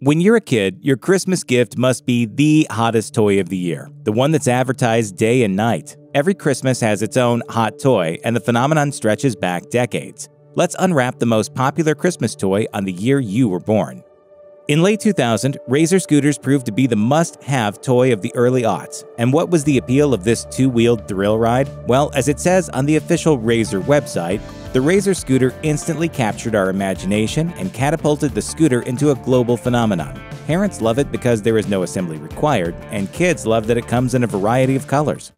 When you're a kid, your Christmas gift must be the hottest toy of the year, the one that's advertised day and night. Every Christmas has its own hot toy, and the phenomenon stretches back decades. Let's unwrap the most popular Christmas toy on the year you were born. In late 2000, Razor scooters proved to be the must have toy of the early aughts. And what was the appeal of this two wheeled thrill ride? Well, as it says on the official Razor website, the Razor scooter instantly captured our imagination and catapulted the scooter into a global phenomenon. Parents love it because there is no assembly required, and kids love that it comes in a variety of colors.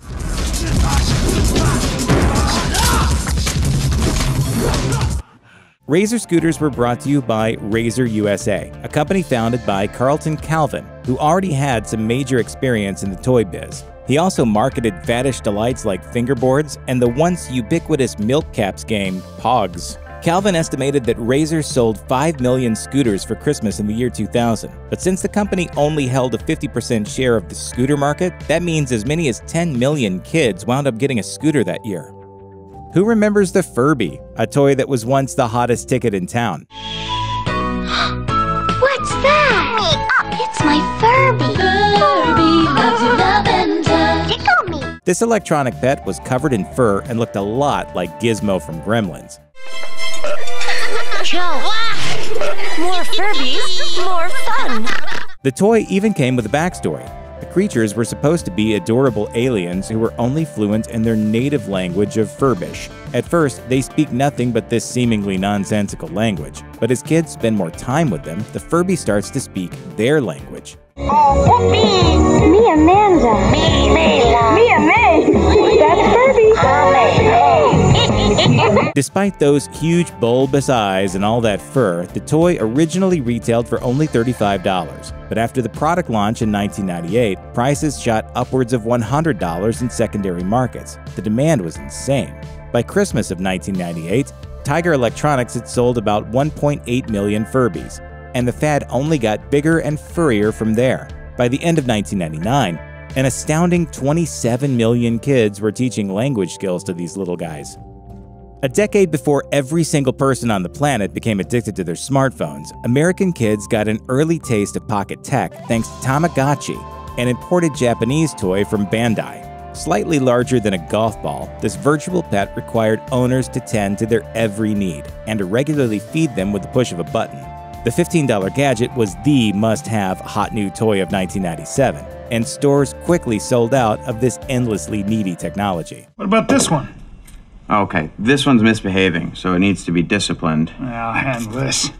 Razor scooters were brought to you by Razor USA, a company founded by Carlton Calvin, who already had some major experience in the toy biz. He also marketed faddish delights like fingerboards and the once ubiquitous milk caps game, Pogs. Calvin estimated that Razor sold 5 million scooters for Christmas in the year 2000. But since the company only held a 50% share of the scooter market, that means as many as 10 million kids wound up getting a scooter that year. Who remembers the Furby, a toy that was once the hottest ticket in town? What's that? Up, it's my. Furby This electronic pet was covered in fur and looked a lot like Gizmo from Gremlins. Joe, more Furbies, more fun. The toy even came with a backstory. The creatures were supposed to be adorable aliens who were only fluent in their native language of Furbish. At first, they speak nothing but this seemingly nonsensical language, but as kids spend more time with them, the Furby starts to speak their language. Oh, me. Me, Amanda. Me, Mila. Me, May. That's Furby. Despite those huge bulbous eyes and all that fur, the toy originally retailed for only $35. But after the product launch in 1998, prices shot upwards of $100 in secondary markets. The demand was insane. By Christmas of 1998, Tiger Electronics had sold about 1.8 million Furbies, and the fad only got bigger and furrier from there. By the end of 1999, an astounding 27 million kids were teaching language skills to these little guys. A decade before every single person on the planet became addicted to their smartphones, American kids got an early taste of pocket tech thanks to Tamagotchi, an imported Japanese toy from Bandai. Slightly larger than a golf ball, this virtual pet required owners to tend to their every need and to regularly feed them with the push of a button. The $15 gadget was the must have hot new toy of 1997, and stores quickly sold out of this endlessly needy technology. What about this one? Okay, this one's misbehaving, so it needs to be disciplined. I'll handle this.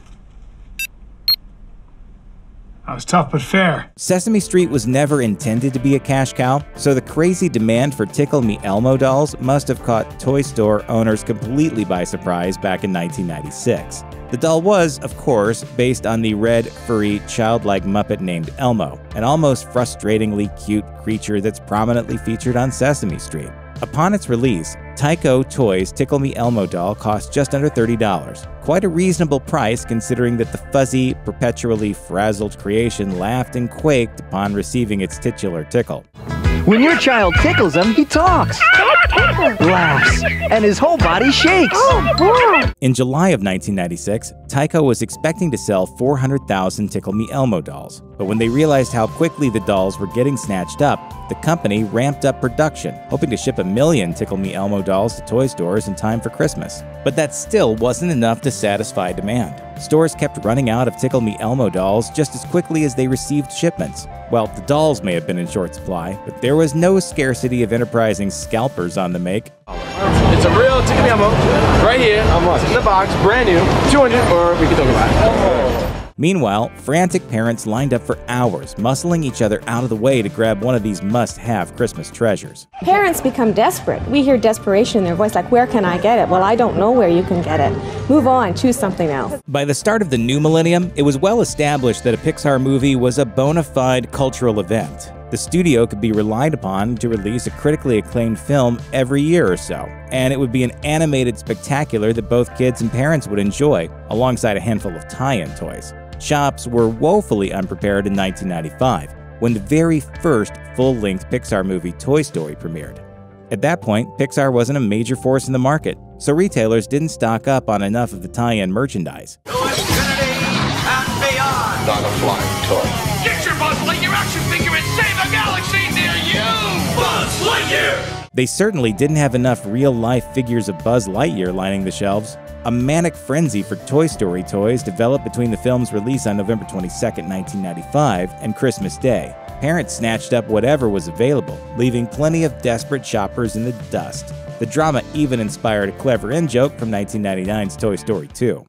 I was tough but fair. Sesame Street was never intended to be a cash cow, so the crazy demand for Tickle Me Elmo dolls must have caught toy store owners completely by surprise back in 1996. The doll was, of course, based on the red, furry, childlike Muppet named Elmo, an almost frustratingly cute creature that's prominently featured on Sesame Street. Upon its release, Tyco Toys Tickle Me Elmo doll cost just under $30. Quite a reasonable price considering that the fuzzy, perpetually frazzled creation laughed and quaked upon receiving its titular tickle. When your child tickles him, he talks, laughs, and his whole body shakes. In July of 1996, Tyco was expecting to sell 400,000 Tickle Me Elmo dolls, but when they realized how quickly the dolls were getting snatched up, the company ramped up production, hoping to ship a million Tickle Me Elmo dolls to toy stores in time for Christmas. But that still wasn't enough to satisfy demand. Stores kept running out of Tickle Me Elmo dolls just as quickly as they received shipments. Well, the dolls may have been in short supply, but there was no scarcity of enterprising scalpers on the make. It's a real Tickle Me Elmo, right here. How much? In the box, brand new, 200, or we can talk about it. Oh. Meanwhile, frantic parents lined up for hours, muscling each other out of the way to grab one of these must have Christmas treasures. Parents become desperate. We hear desperation in their voice, like, Where can I get it? Well, I don't know where you can get it. Move on, choose something else. By the start of the new millennium, it was well established that a Pixar movie was a bona fide cultural event. The studio could be relied upon to release a critically acclaimed film every year or so, and it would be an animated spectacular that both kids and parents would enjoy, alongside a handful of tie in toys. Shops were woefully unprepared in 1995 when the very first full length Pixar movie Toy Story premiered. At that point, Pixar wasn't a major force in the market, so retailers didn't stock up on enough of the tie in merchandise. To infinity and beyond. on a flying toy. Get your Buzz Lightyear action figure and save a galaxy near you! Buzz Lightyear! They certainly didn't have enough real life figures of Buzz Lightyear lining the shelves. A manic frenzy for Toy Story toys developed between the film's release on November 22, 1995, and Christmas Day. Parents snatched up whatever was available, leaving plenty of desperate shoppers in the dust. The drama even inspired a clever in joke from 1999's Toy Story 2.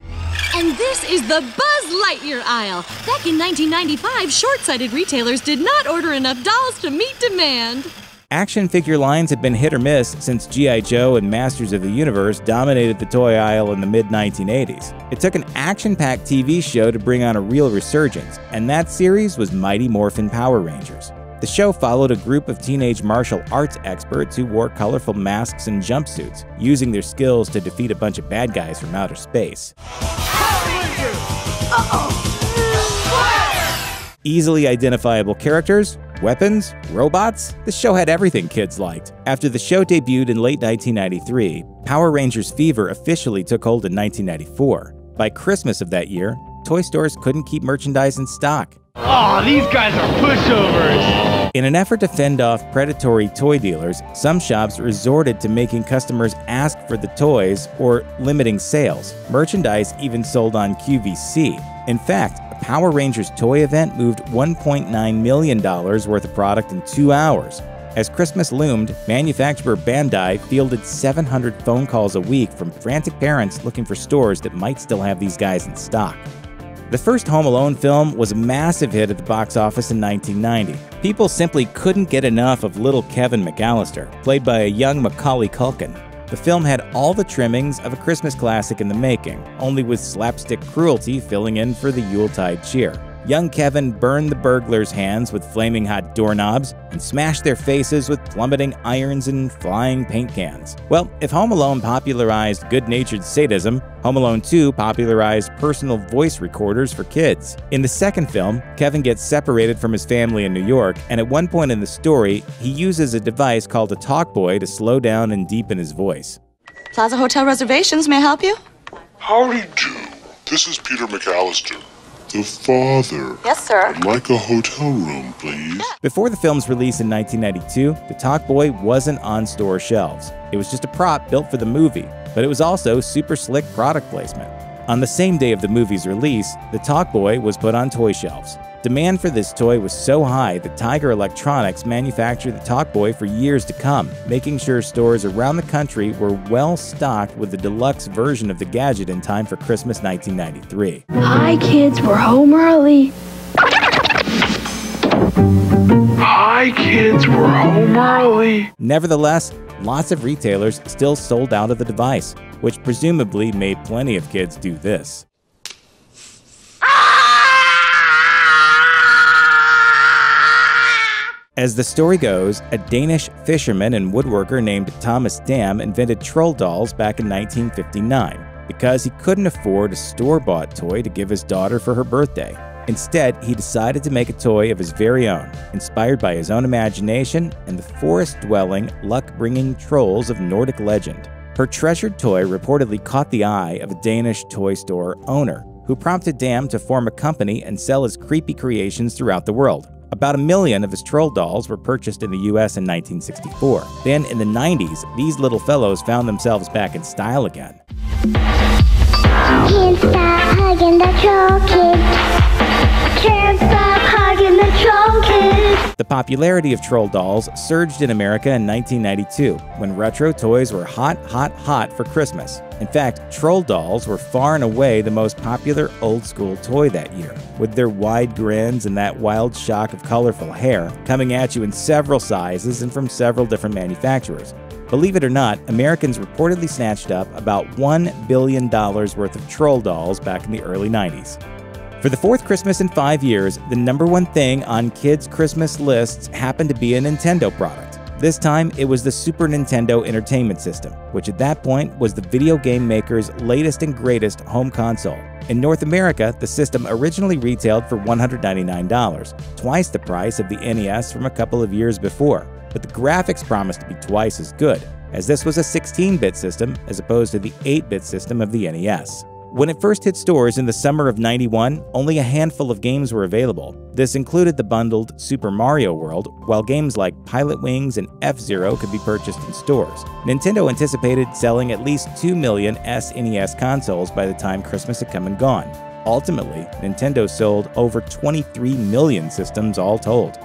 And this is the Buzz Lightyear aisle. Back in 1995, short sighted retailers did not order enough dolls to meet demand. Action figure lines have been hit or miss since G.I. Joe and Masters of the Universe dominated the toy aisle in the mid 1980s. It took an action packed TV show to bring on a real resurgence, and that series was Mighty Morphin Power Rangers. The show followed a group of teenage martial arts experts who wore colorful masks and jumpsuits, using their skills to defeat a bunch of bad guys from outer space. Easily identifiable characters, weapons, robots, the show had everything kids liked. After the show debuted in late 1993, Power Rangers fever officially took hold in 1994. By Christmas of that year, toy stores couldn't keep merchandise in stock. Oh, these guys are pushovers! In an effort to fend off predatory toy dealers, some shops resorted to making customers ask for the toys or limiting sales. Merchandise even sold on QVC. In fact, Power Rangers toy event moved $1.9 million worth of product in two hours. As Christmas loomed, manufacturer Bandai fielded 700 phone calls a week from frantic parents looking for stores that might still have these guys in stock. The first Home Alone film was a massive hit at the box office in 1990. People simply couldn't get enough of little Kevin McAllister, played by a young Macaulay Culkin. The film had all the trimmings of a Christmas classic in the making, only with slapstick cruelty filling in for the Yuletide cheer. Young Kevin burned the burglars' hands with flaming hot doorknobs and smashed their faces with plummeting irons and flying paint cans. Well, if Home Alone popularized good natured sadism, Home Alone 2 popularized personal voice recorders for kids. In the second film, Kevin gets separated from his family in New York, and at one point in the story, he uses a device called a Talkboy to slow down and deepen his voice. Plaza Hotel reservations, may I help you? Howdy do. This is Peter McAllister. The father. Yes, sir. I'd like a hotel room, please. Before the film's release in 1992, the Talkboy wasn't on store shelves. It was just a prop built for the movie, but it was also super slick product placement. On the same day of the movie's release, the Talkboy was put on toy shelves. Demand for this toy was so high that Tiger Electronics manufactured the Talkboy for years to come, making sure stores around the country were well stocked with the deluxe version of the gadget in time for Christmas 1993. Hi, kids, we're home early. Hi, kids, we're home early. Nevertheless, lots of retailers still sold out of the device, which presumably made plenty of kids do this. As the story goes, a Danish fisherman and woodworker named Thomas Dam invented troll dolls back in 1959 because he couldn't afford a store bought toy to give his daughter for her birthday. Instead, he decided to make a toy of his very own, inspired by his own imagination and the forest dwelling, luck bringing trolls of Nordic legend. Her treasured toy reportedly caught the eye of a Danish toy store owner, who prompted Dam to form a company and sell his creepy creations throughout the world. About a million of his troll dolls were purchased in the US in 1964. Then, in the 90s, these little fellows found themselves back in style again. Can't stop hugging the troll kid. Can't stop the. The popularity of troll dolls surged in America in 1992 when retro toys were hot, hot, hot for Christmas. In fact, troll dolls were far and away the most popular old school toy that year, with their wide grins and that wild shock of colorful hair coming at you in several sizes and from several different manufacturers. Believe it or not, Americans reportedly snatched up about $1 billion worth of troll dolls back in the early 90s. For the fourth Christmas in five years, the number one thing on kids' Christmas lists happened to be a Nintendo product. This time, it was the Super Nintendo Entertainment System, which at that point was the video game maker's latest and greatest home console. In North America, the system originally retailed for $199, twice the price of the NES from a couple of years before. But the graphics promised to be twice as good, as this was a 16 bit system as opposed to the 8 bit system of the NES. When it first hit stores in the summer of 91, only a handful of games were available. This included the bundled Super Mario World, while games like Pilotwings and F Zero could be purchased in stores. Nintendo anticipated selling at least 2 million SNES consoles by the time Christmas had come and gone. Ultimately, Nintendo sold over 23 million systems all told.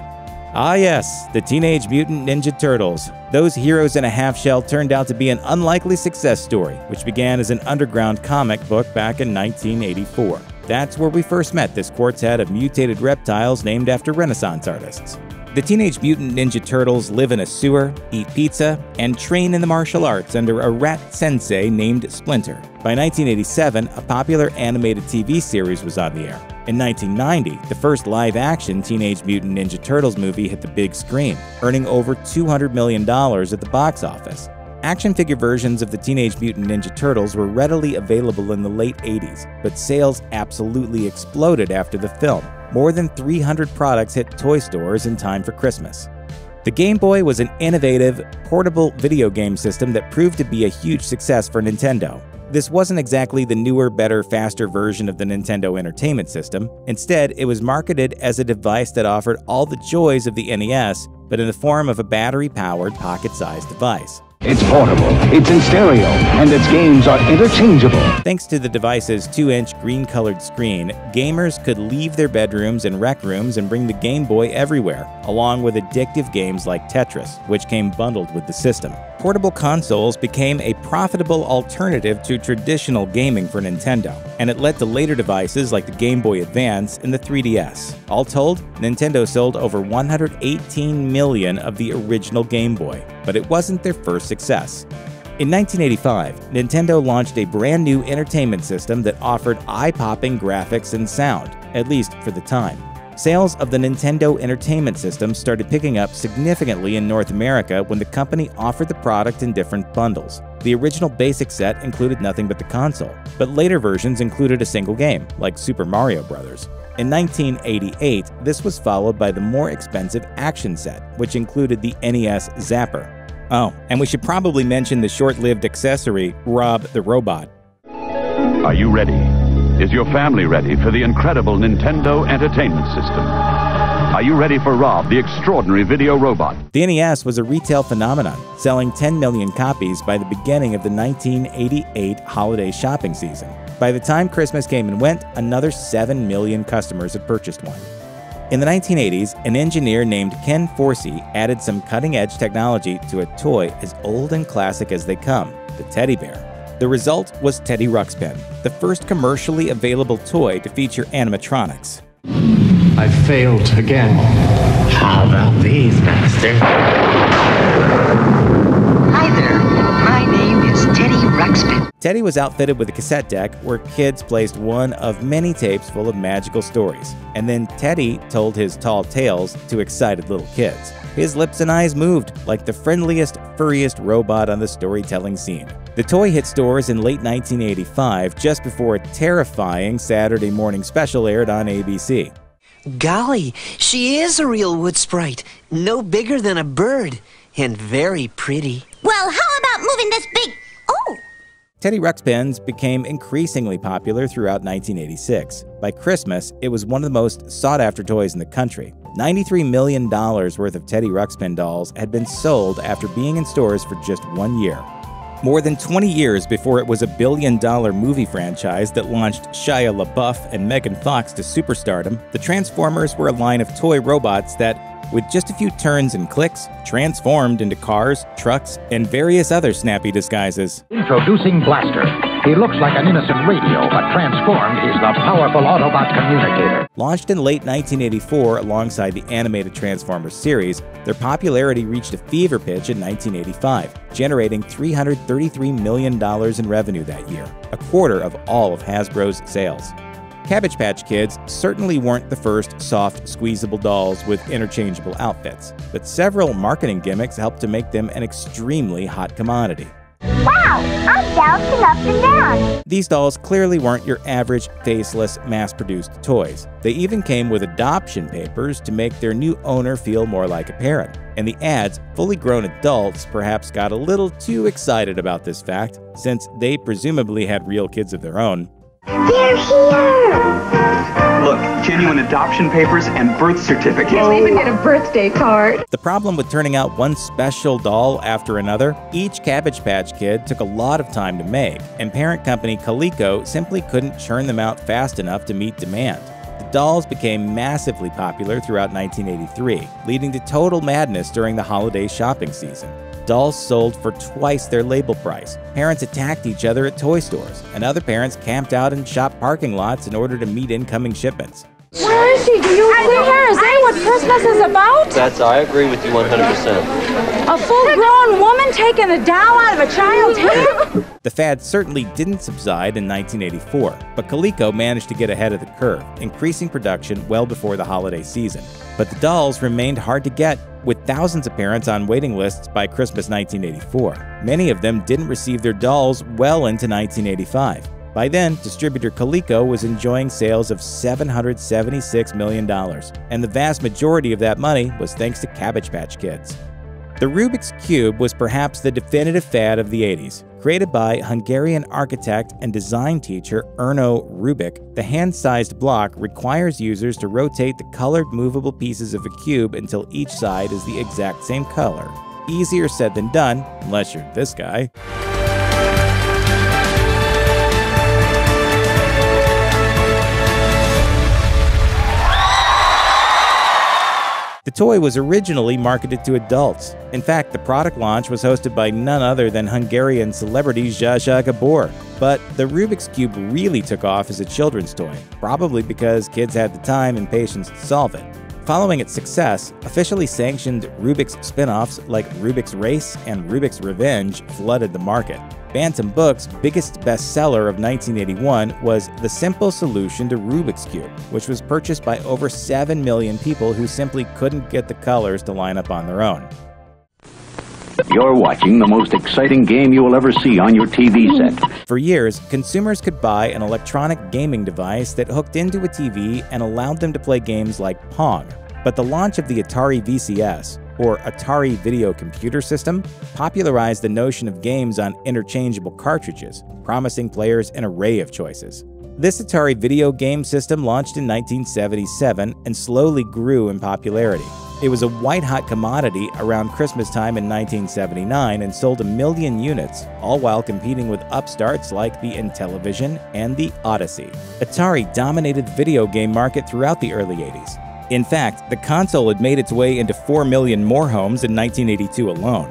Ah, yes, the Teenage Mutant Ninja Turtles. Those heroes in a half shell turned out to be an unlikely success story, which began as an underground comic book back in 1984. That's where we first met this quartet of mutated reptiles named after Renaissance artists. The Teenage Mutant Ninja Turtles live in a sewer, eat pizza, and train in the martial arts under a rat sensei named Splinter. By 1987, a popular animated TV series was on the air. In 1990, the first live action Teenage Mutant Ninja Turtles movie hit the big screen, earning over $200 million at the box office. Action figure versions of the Teenage Mutant Ninja Turtles were readily available in the late 80s, but sales absolutely exploded after the film. More than 300 products hit toy stores in time for Christmas. The Game Boy was an innovative, portable video game system that proved to be a huge success for Nintendo. This wasn't exactly the newer, better, faster version of the Nintendo Entertainment System. Instead, it was marketed as a device that offered all the joys of the NES, but in the form of a battery powered, pocket sized device. It's portable, it's in stereo, and its games are interchangeable. Thanks to the device's 2 inch green colored screen, gamers could leave their bedrooms and rec rooms and bring the Game Boy everywhere, along with addictive games like Tetris, which came bundled with the system. Portable consoles became a profitable alternative to traditional gaming for Nintendo, and it led to later devices like the Game Boy Advance and the 3DS. All told, Nintendo sold over 118 million of the original Game Boy, but it wasn't their first success. In 1985, Nintendo launched a brand new entertainment system that offered eye popping graphics and sound, at least for the time. Sales of the Nintendo Entertainment System started picking up significantly in North America when the company offered the product in different bundles. The original basic set included nothing but the console, but later versions included a single game, like Super Mario Bros. In 1988, this was followed by the more expensive action set, which included the NES Zapper. Oh, and we should probably mention the short lived accessory, Rob the Robot. Are you ready? Is your family ready for the incredible Nintendo Entertainment System? Are you ready for Rob, the extraordinary video robot? The NES was a retail phenomenon, selling 10 million copies by the beginning of the 1988 holiday shopping season. By the time Christmas came and went, another 7 million customers had purchased one. In the 1980s, an engineer named Ken Forsse added some cutting edge technology to a toy as old and classic as they come the teddy bear. The result was Teddy Ruxpin, the first commercially available toy to feature animatronics. I failed again. How about these, Master? Hi there. My name is Teddy Ruxpin. Teddy was outfitted with a cassette deck where kids placed one of many tapes full of magical stories. And then Teddy told his tall tales to excited little kids. His lips and eyes moved like the friendliest, furriest robot on the storytelling scene. The toy hit stores in late 1985, just before a terrifying Saturday morning special aired on ABC. Golly, she is a real wood sprite. No bigger than a bird. And very pretty. Well, how about moving this big. Oh! Teddy Ruxpins became increasingly popular throughout 1986. By Christmas, it was one of the most sought after toys in the country. $93 million worth of Teddy Ruxpin dolls had been sold after being in stores for just one year. More than 20 years before it was a billion dollar movie franchise that launched Shia LaBeouf and Megan Fox to superstardom, the Transformers were a line of toy robots that, with just a few turns and clicks, transformed into cars, trucks, and various other snappy disguises. Introducing Blaster. He looks like an innocent radio, but transformed, he's the powerful Autobot communicator. Launched in late 1984 alongside the animated Transformers series, their popularity reached a fever pitch in 1985, generating $333 million in revenue that year, a quarter of all of Hasbro's sales. Cabbage Patch Kids certainly weren't the first soft, squeezable dolls with interchangeable outfits, but several marketing gimmicks helped to make them an extremely hot commodity. Wow, I'm bouncing up and down. These dolls clearly weren't your average faceless, mass produced toys. They even came with adoption papers to make their new owner feel more like a parent. And the ads, fully grown adults perhaps got a little too excited about this fact, since they presumably had real kids of their own. They're here! Look, genuine adoption papers and birth certificates. You'll even get a birthday card. The problem with turning out one special doll after another, each Cabbage Patch Kid took a lot of time to make, and parent company Coleco simply couldn't churn them out fast enough to meet demand. The dolls became massively popular throughout 1983, leading to total madness during the holiday shopping season. Dolls sold for twice their label price. Parents attacked each other at toy stores, and other parents camped out in shop parking lots in order to meet incoming shipments. Where is she? Do you see her? Is that what Christmas is about? That's, I agree with you 100%. A full-grown woman taking a doll out of a child's hand? The fad certainly didn't subside in 1984, but Coleco managed to get ahead of the curve, increasing production well before the holiday season. But the dolls remained hard to get, with thousands of parents on waiting lists by Christmas 1984. Many of them didn't receive their dolls well into 1985. By then, distributor Coleco was enjoying sales of $776 million, and the vast majority of that money was thanks to Cabbage Patch Kids. The Rubik's Cube was perhaps the definitive fad of the 80s. Created by Hungarian architect and design teacher Erno Rubik, the hand sized block requires users to rotate the colored movable pieces of a cube until each side is the exact same color. Easier said than done, unless you're this guy. The toy was originally marketed to adults. In fact, the product launch was hosted by none other than Hungarian celebrity Zsa Zsa Gabor. But the Rubik's Cube really took off as a children's toy, probably because kids had the time and patience to solve it. Following its success, officially sanctioned Rubik's spin offs like Rubik's Race and Rubik's Revenge flooded the market. Bantam Books' biggest bestseller of 1981 was The Simple Solution to Rubik's Cube, which was purchased by over 7 million people who simply couldn't get the colors to line up on their own. You're watching the most exciting game you will ever see on your TV set. For years, consumers could buy an electronic gaming device that hooked into a TV and allowed them to play games like Pong. But the launch of the Atari VCS, or Atari Video Computer System, popularized the notion of games on interchangeable cartridges, promising players an array of choices. This Atari video game system launched in 1977 and slowly grew in popularity. It was a white hot commodity around Christmas time in 1979 and sold a million units, all while competing with upstarts like the Intellivision and the Odyssey. Atari dominated the video game market throughout the early 80s. In fact, the console had made its way into 4 million more homes in 1982 alone.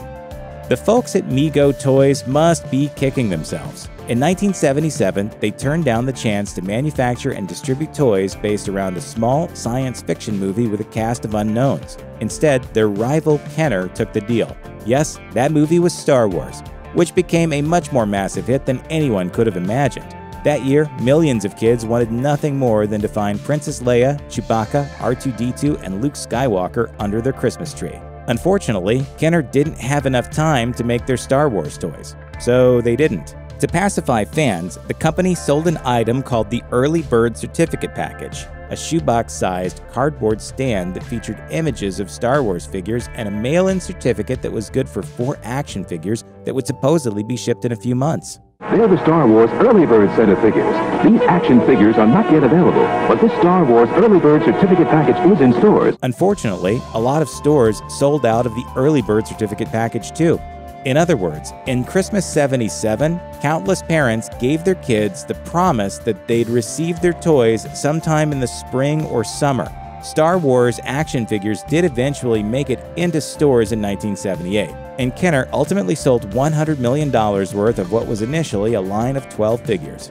The folks at Mego Toys must be kicking themselves. In 1977, they turned down the chance to manufacture and distribute toys based around a small science fiction movie with a cast of unknowns. Instead, their rival Kenner took the deal. Yes, that movie was Star Wars, which became a much more massive hit than anyone could have imagined. That year, millions of kids wanted nothing more than to find Princess Leia, Chewbacca, R2D2, and Luke Skywalker under their Christmas tree. Unfortunately, Kenner didn't have enough time to make their Star Wars toys, so they didn't. To pacify fans, the company sold an item called the Early Bird Certificate Package, a shoebox sized cardboard stand that featured images of Star Wars figures and a mail in certificate that was good for four action figures that would supposedly be shipped in a few months. They're the Star Wars Early Bird set of figures. These action figures are not yet available, but this Star Wars Early Bird certificate package is in stores. Unfortunately, a lot of stores sold out of the Early Bird certificate package too. In other words, in Christmas 77, countless parents gave their kids the promise that they'd receive their toys sometime in the spring or summer. Star Wars action figures did eventually make it into stores in 1978, and Kenner ultimately sold $100 million worth of what was initially a line of 12 figures.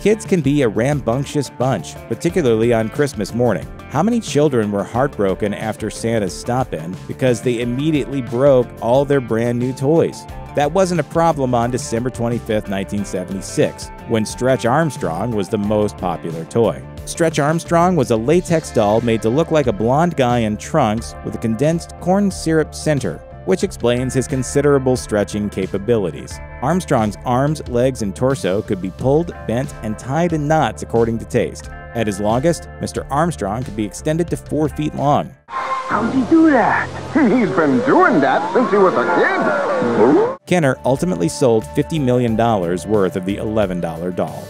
Kids can be a rambunctious bunch, particularly on Christmas morning. How many children were heartbroken after Santa's stop in because they immediately broke all their brand new toys? That wasn't a problem on December 25, 1976, when Stretch Armstrong was the most popular toy. Stretch Armstrong was a latex doll made to look like a blonde guy in trunks with a condensed corn syrup center, which explains his considerable stretching capabilities. Armstrong's arms, legs, and torso could be pulled, bent, and tied in knots according to taste. At his longest, Mr. Armstrong could be extended to 4 feet long. How'd he do that? He's been doing that since he was a kid. Kenner ultimately sold $50 million worth of the $11 doll.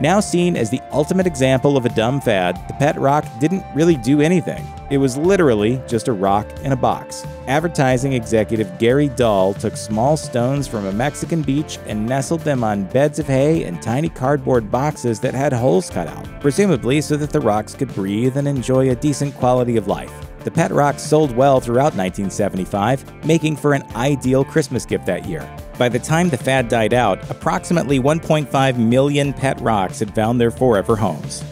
Now seen as the ultimate example of a dumb fad, the pet rock didn't really do anything. It was literally just a rock in a box. Advertising executive Gary Dahl took small stones from a Mexican beach and nestled them on beds of hay and tiny cardboard boxes that had holes cut out, presumably so that the rocks could breathe and enjoy a decent quality of life. The pet rocks sold well throughout 1975, making for an ideal Christmas gift that year. By the time the fad died out, approximately 1.5 million pet rocks had found their forever homes.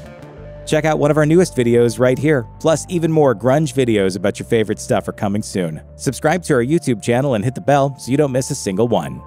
Check out one of our newest videos right here. Plus, even more grunge videos about your favorite stuff are coming soon. Subscribe to our YouTube channel and hit the bell so you don't miss a single one.